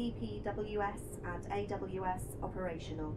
TPWS and AWS operational.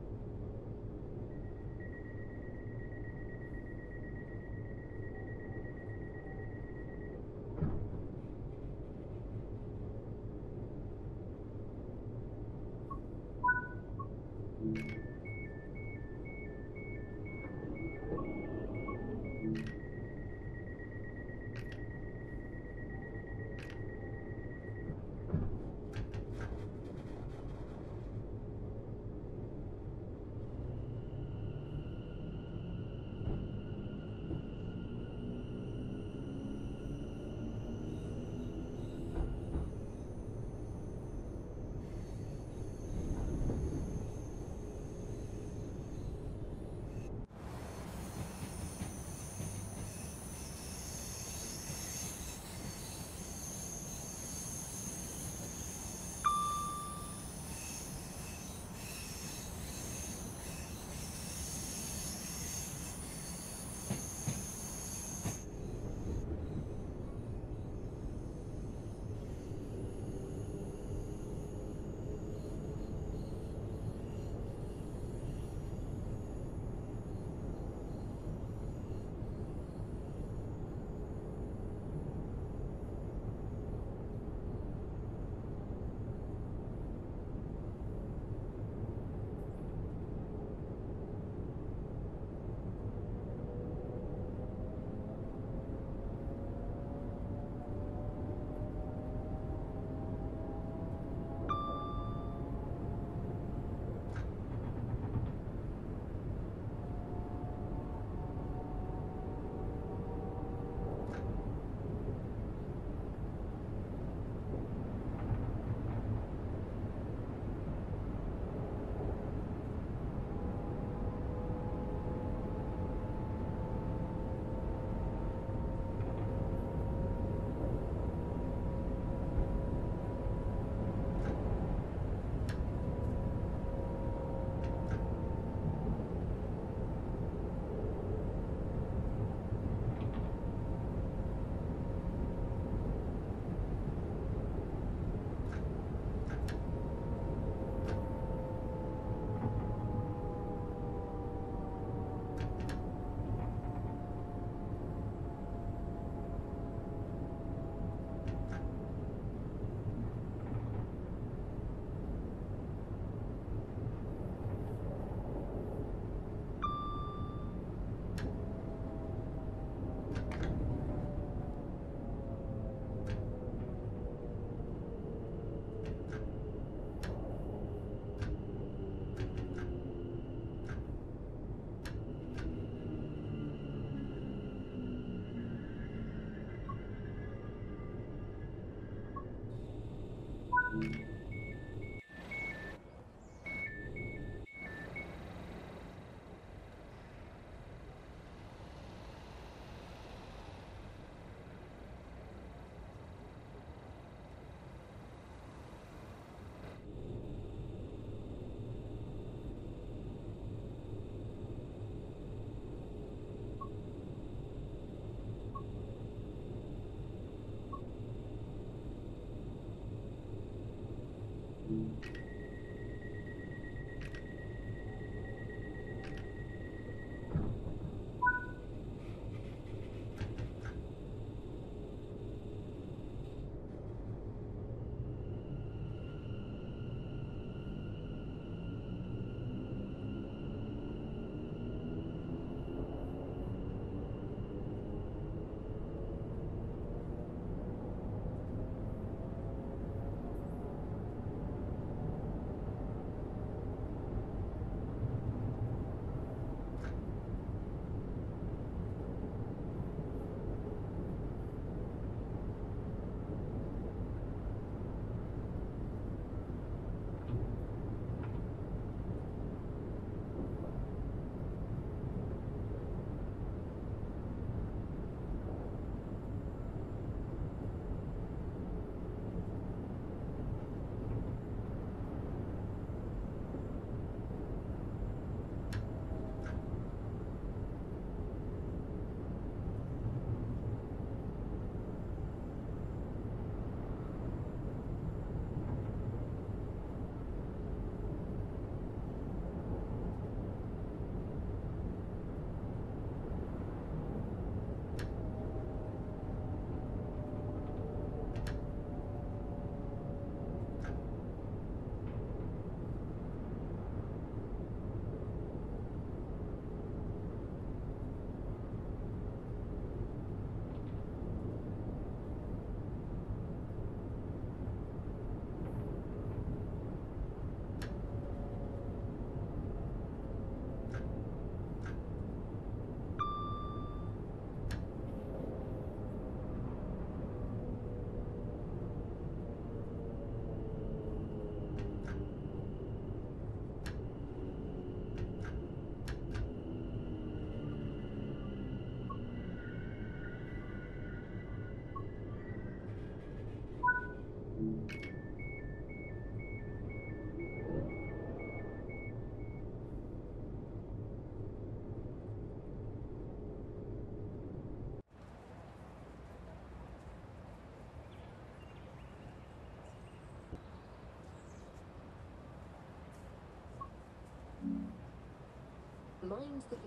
Mind the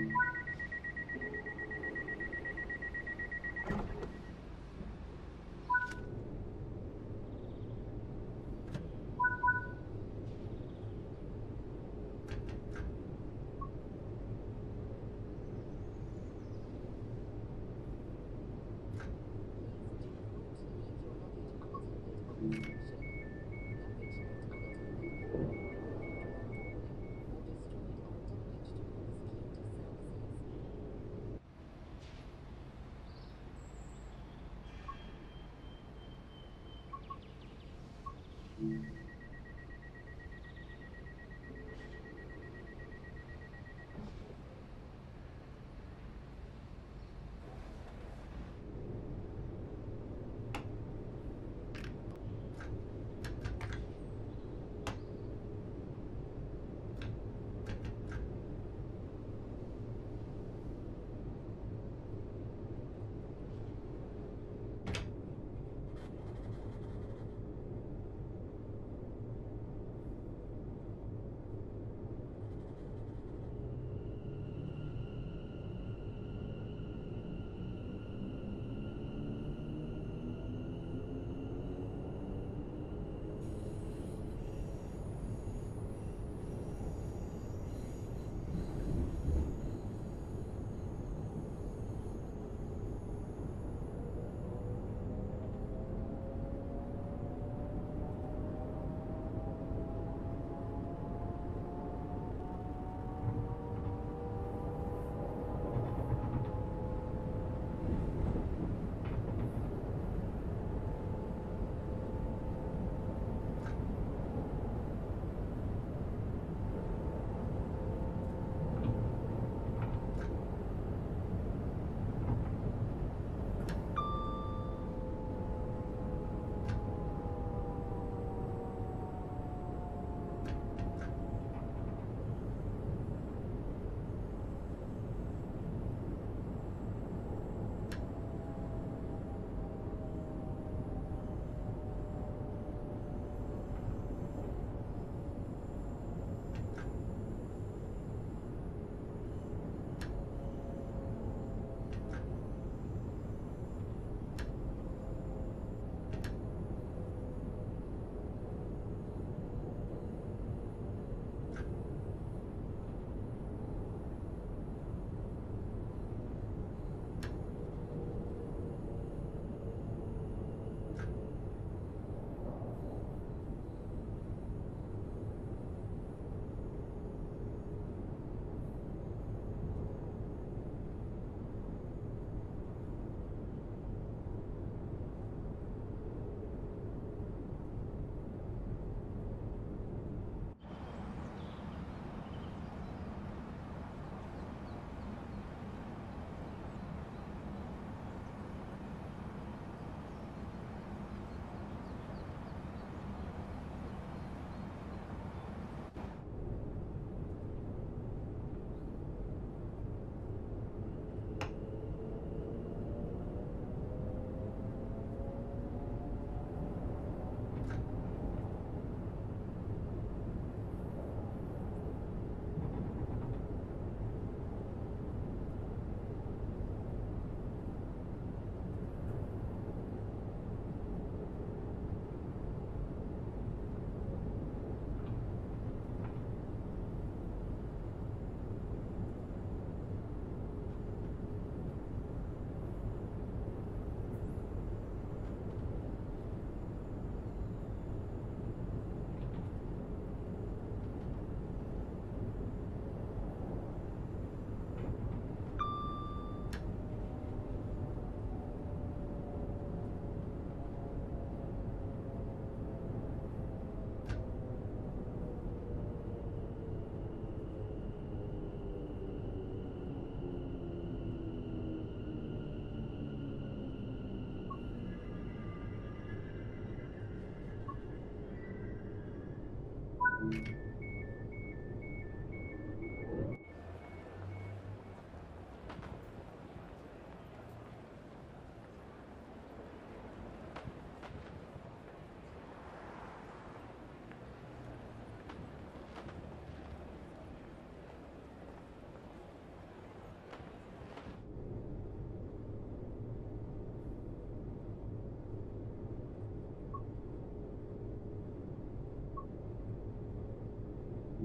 you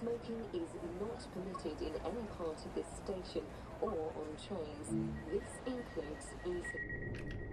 Smoking is not permitted in any part of this station or on trains. This includes eating.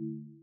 Mm-hmm.